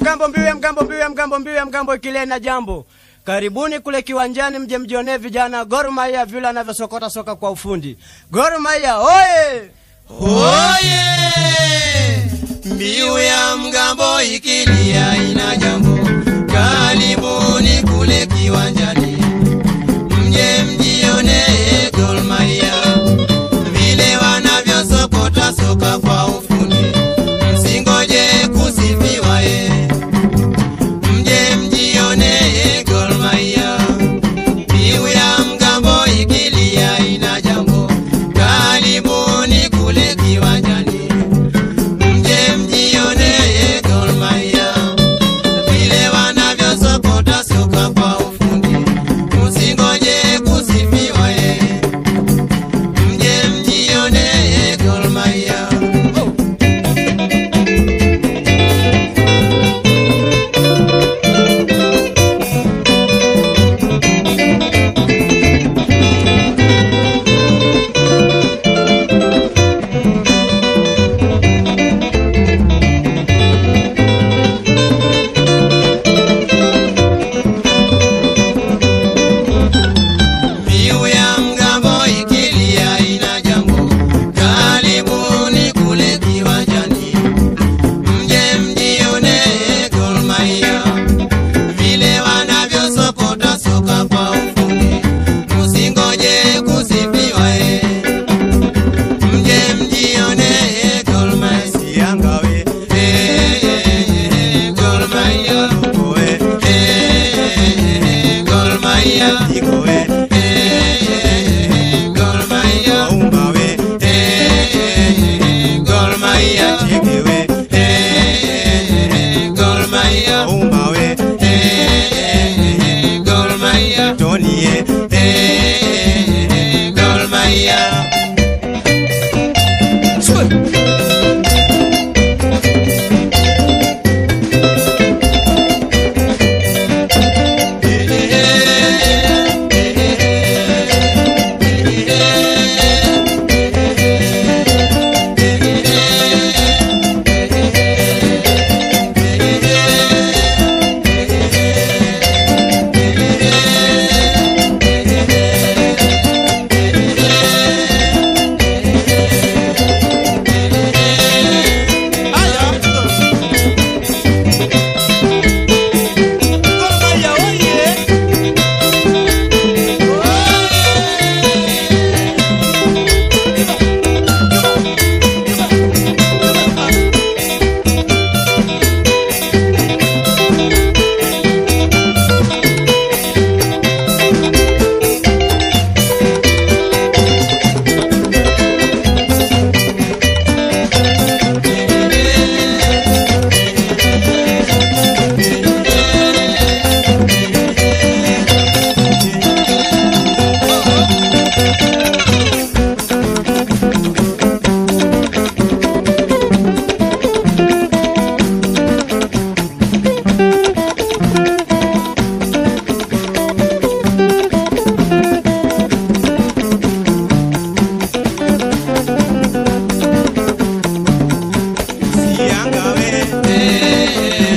mgambo mbiu ya mgambo mbiu ya mgambo mbiu ya mgambo ikilee na jambo. Karibuni kule kiwanjani mje mjione vijana gorumaia Mahia na anavyosokota soka kwa ufundi. gorumaia oye! Oye! Mbiu ya mgambo ikilia ina jambo. Karibuni kule kiwanjani mje vile wanavyosokota soka kwa Hey.